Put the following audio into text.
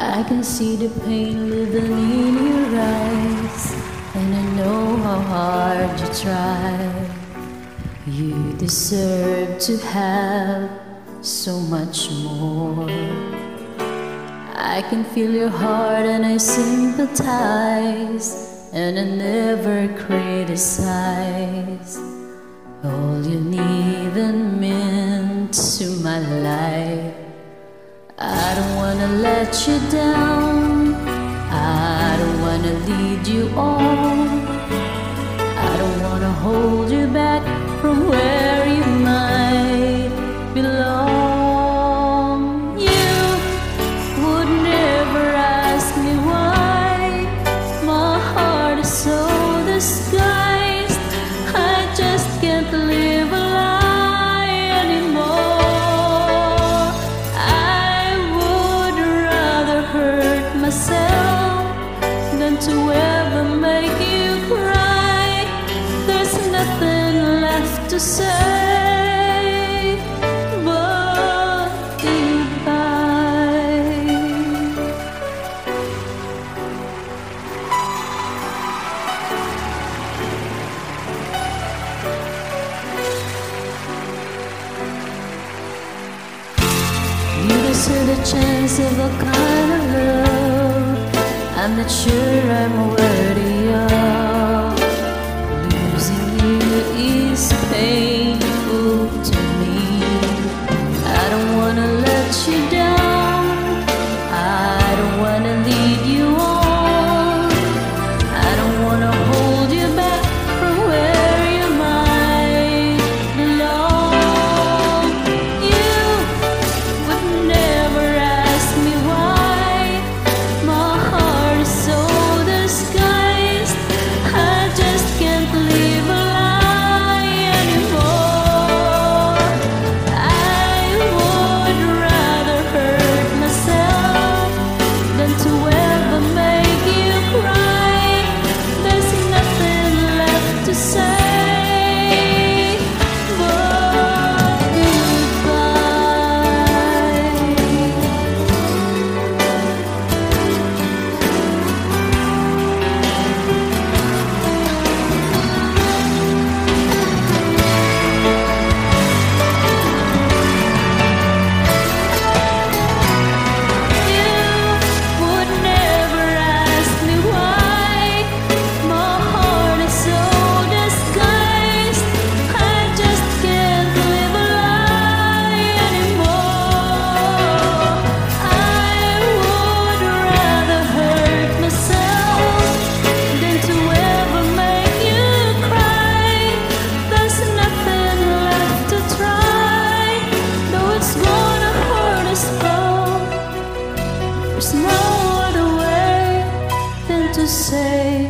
I can see the pain living in your eyes, and I know how hard you try. You deserve to have so much more. I can feel your heart and I sympathize, and I never criticize. All you even meant to my life. Let you down. I don't wanna lead you on. To say but. You deserve a chance of a kind of love I'm not sure I'm of the. There's no other way than to say